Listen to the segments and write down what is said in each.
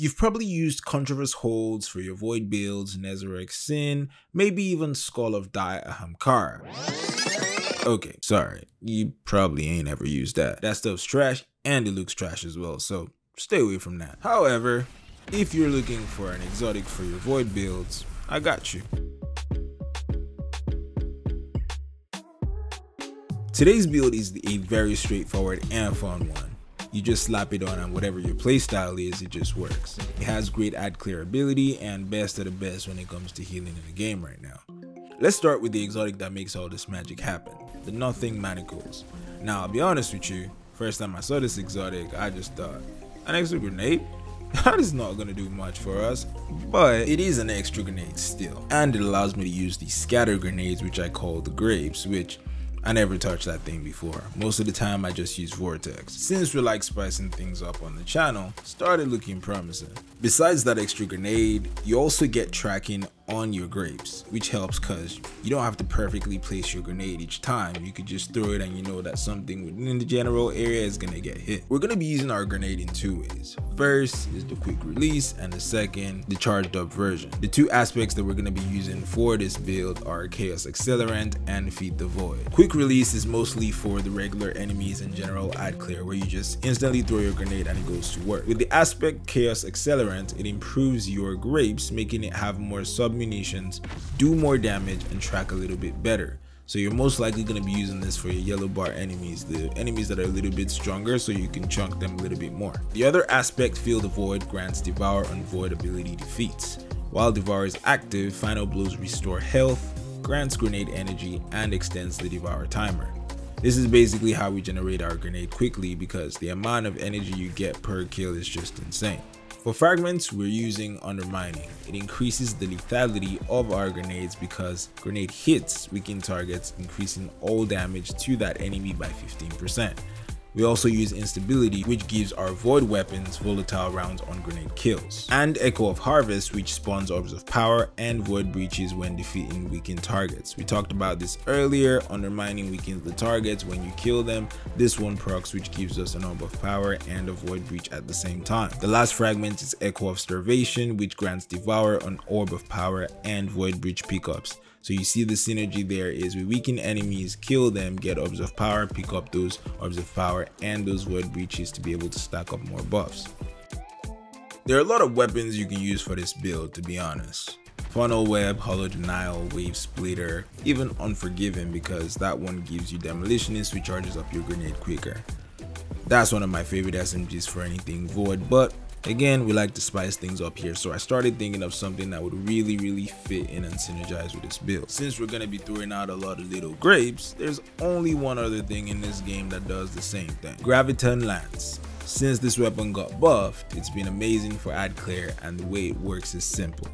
You've probably used Contraverse Holds for your Void builds, Nezarec Sin, maybe even Skull of Dire Ahamkara. Okay, sorry, you probably ain't ever used that. That stuff's trash and it looks trash as well, so stay away from that. However, if you're looking for an exotic for your Void builds, I got you. Today's build is a very straightforward and fun one. You just slap it on and whatever your playstyle is, it just works. It has great ad clear ability and best of the best when it comes to healing in the game right now. Let's start with the exotic that makes all this magic happen, the Nothing Manacles. Now I'll be honest with you, first time I saw this exotic, I just thought, an extra grenade? That is not gonna do much for us, but it is an extra grenade still. And it allows me to use these scatter grenades which I call the grapes, which I never touched that thing before. Most of the time I just use Vortex. Since we like spicing things up on the channel, started looking promising. Besides that extra grenade, you also get tracking on your grapes, which helps because you don't have to perfectly place your grenade each time. You could just throw it and you know that something within the general area is gonna get hit. We're gonna be using our grenade in two ways. First is the quick release and the second, the charged up version. The two aspects that we're gonna be using for this build are Chaos Accelerant and Feed the Void. Quick release is mostly for the regular enemies and general ad clear where you just instantly throw your grenade and it goes to work. With the aspect Chaos Accelerant, it improves your grapes, making it have more sub munitions, do more damage, and track a little bit better. So you're most likely going to be using this for your yellow bar enemies, the enemies that are a little bit stronger so you can chunk them a little bit more. The other aspect, Feed the Void, grants Devour on Void ability defeats. While Devour is active, Final Blows restore health, grants grenade energy, and extends the Devour timer. This is basically how we generate our grenade quickly because the amount of energy you get per kill is just insane. For fragments, we're using undermining. It increases the lethality of our grenades because grenade hits weaken targets, increasing all damage to that enemy by 15%. We also use instability which gives our void weapons volatile rounds on grenade kills. And Echo of Harvest which spawns orbs of power and void breaches when defeating weakened targets. We talked about this earlier, undermining weakens the targets when you kill them. This one procs which gives us an orb of power and a void breach at the same time. The last fragment is Echo of Starvation which grants Devour an orb of power and void breach pickups. So you see the synergy there is we weaken enemies, kill them, get orbs of power, pick up those orbs of power and those void breaches to be able to stack up more buffs. There are a lot of weapons you can use for this build to be honest. Funnel Web, Hollow Denial, Wave Splitter, even Unforgiven because that one gives you Demolitionist which charges up your grenade quicker. That's one of my favorite SMGs for anything Void, but Again, we like to spice things up here, so I started thinking of something that would really, really fit in and synergize with this build. Since we're going to be throwing out a lot of little grapes, there's only one other thing in this game that does the same thing. Graviton Lance. Since this weapon got buffed, it's been amazing for ad clear and the way it works is simple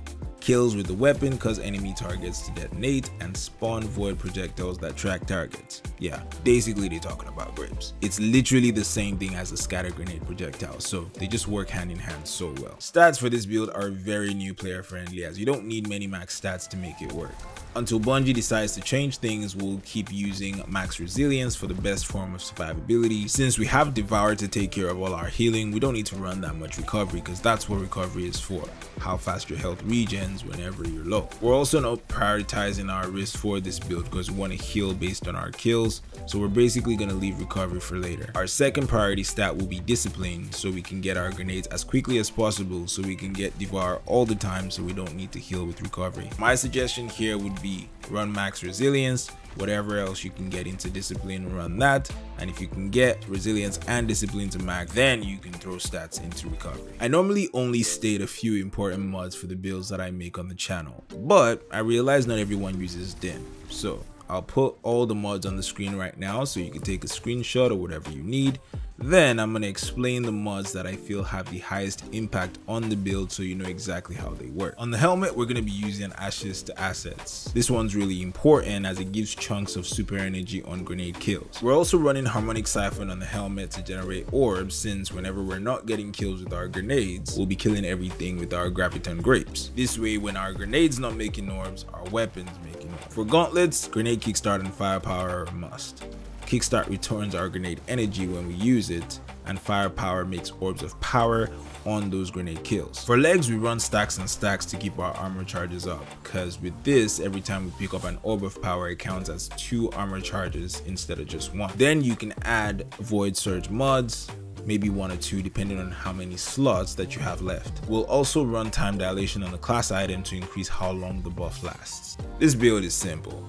kills with the weapon cause enemy targets to detonate and spawn void projectiles that track targets. Yeah, basically they're talking about grapes. It's literally the same thing as a scatter grenade projectile, so they just work hand in hand so well. Stats for this build are very new player friendly as you don't need many max stats to make it work. Until Bungie decides to change things, we'll keep using max resilience for the best form of survivability. Since we have Devour to take care of all our healing, we don't need to run that much recovery because that's what recovery is for, how fast your health regens whenever you're low. We're also not prioritizing our risk for this build because we want to heal based on our kills, so we're basically going to leave recovery for later. Our second priority stat will be discipline so we can get our grenades as quickly as possible so we can get Devour all the time so we don't need to heal with recovery. My suggestion here would be run max resilience whatever else you can get into discipline run that. And if you can get resilience and discipline to max then you can throw stats into recovery. I normally only state a few important mods for the builds that i make on the channel but i realize not everyone uses dim so i'll put all the mods on the screen right now so you can take a screenshot or whatever you need then I'm going to explain the mods that I feel have the highest impact on the build so you know exactly how they work. On the helmet, we're going to be using Ashes to Assets. This one's really important as it gives chunks of super energy on grenade kills. We're also running Harmonic Siphon on the helmet to generate orbs since whenever we're not getting kills with our grenades, we'll be killing everything with our Graviton Grapes. This way, when our grenades not making orbs, our weapons making orbs. For gauntlets, grenade kickstart and firepower are a must. Kickstart returns our grenade energy when we use it, and firepower makes orbs of power on those grenade kills. For legs, we run stacks and stacks to keep our armor charges up, because with this, every time we pick up an orb of power, it counts as two armor charges instead of just one. Then you can add void surge mods, maybe one or two depending on how many slots that you have left. We'll also run time dilation on the class item to increase how long the buff lasts. This build is simple.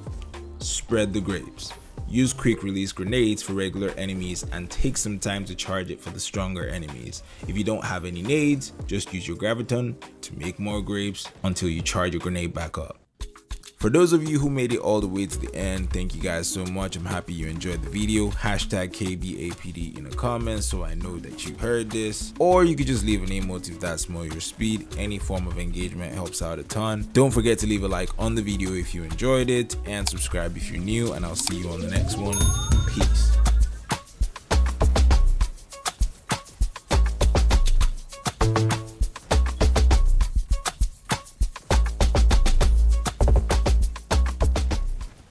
Spread the grapes. Use quick release grenades for regular enemies and take some time to charge it for the stronger enemies. If you don't have any nades, just use your graviton to make more grapes until you charge your grenade back up. For those of you who made it all the way to the end, thank you guys so much. I'm happy you enjoyed the video. Hashtag KBAPD in the comments so I know that you heard this. Or you could just leave an emote if that's more your speed. Any form of engagement helps out a ton. Don't forget to leave a like on the video if you enjoyed it and subscribe if you're new and I'll see you on the next one. Peace.